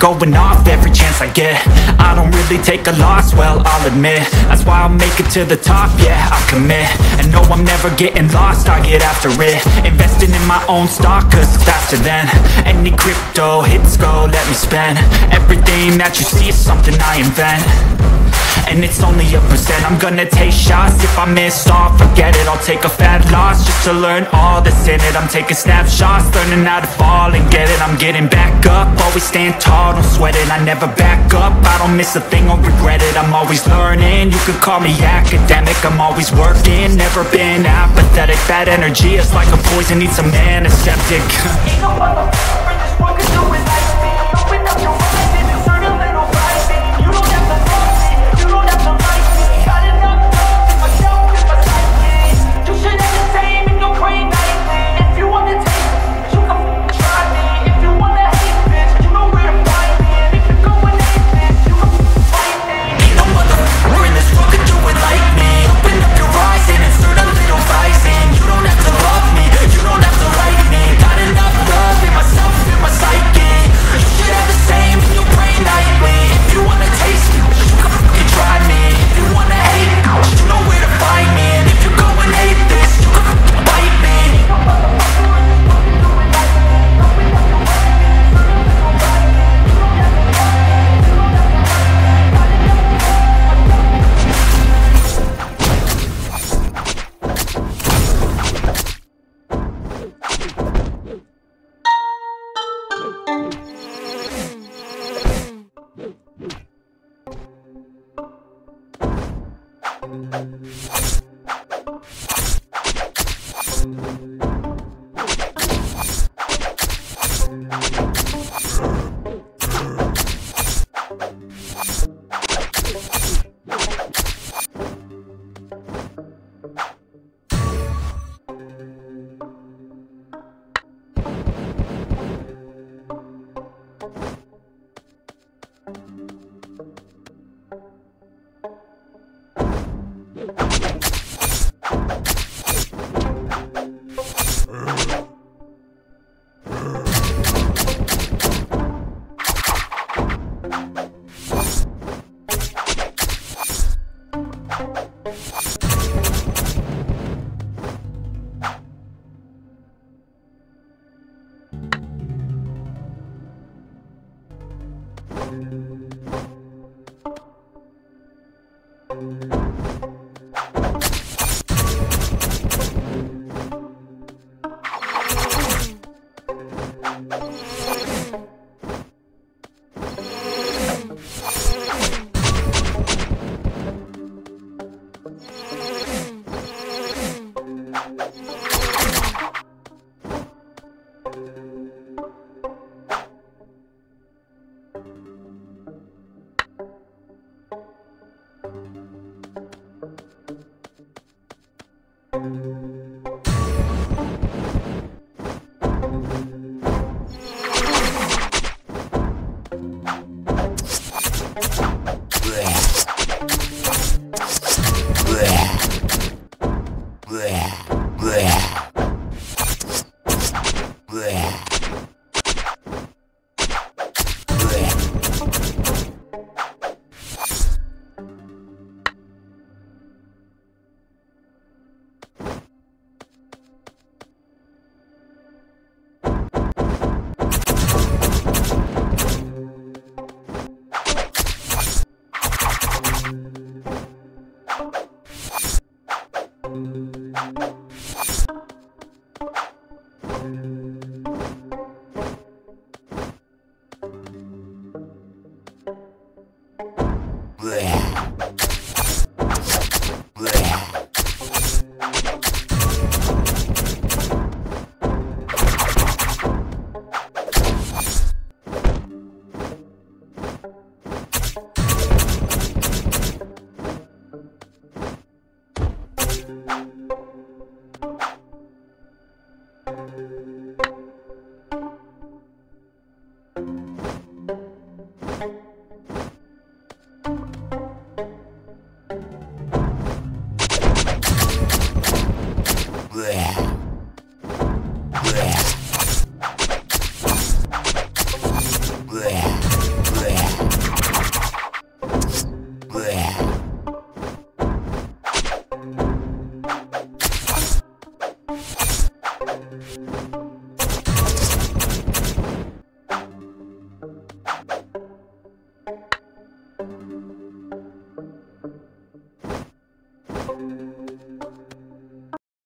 going off I get. I don't really take a loss, well, I'll admit. That's why I'll make it to the top, yeah, I'll commit. And no, I'm never getting lost, I get after it. Investing in my own stock, cause it's faster than Any crypto hits go, let me spend. Everything that you see is something I invent. And it's only a percent. I'm gonna take shots. If I miss all Forget it, I'll take a fat loss Just to learn all that's in it. I'm taking snapshots, learning how to fall and get it. I'm getting back up, always stand tall, don't sweat it. I never back up, I don't miss a thing or regret it. I'm always learning, you could call me academic. I'm always working, never been apathetic. Bad energy is like a poison, needs Ain't no you you